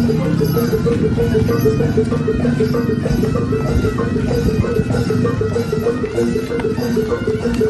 Thank you.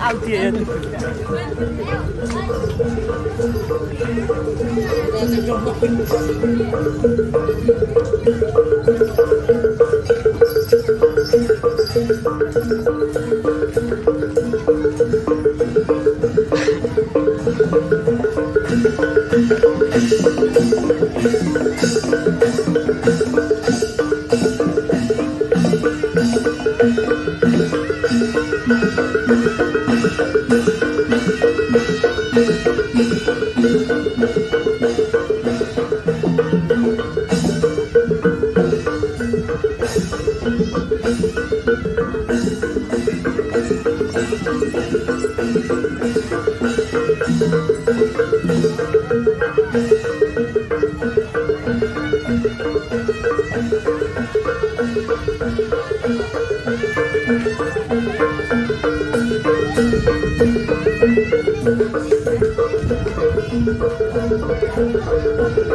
out here. Thank you.